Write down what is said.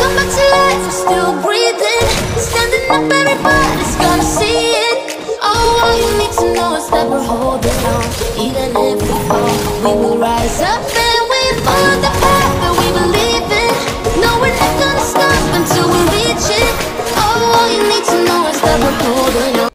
come back to life, we're still breathing. Standing up, everybody's gonna see it. Oh, all you need to know is that we're holding on. Even if we fall, we will rise up and we follow the path that we believe in. No, we're not gonna stop until we reach it. Oh, all you need to know is that we're holding on.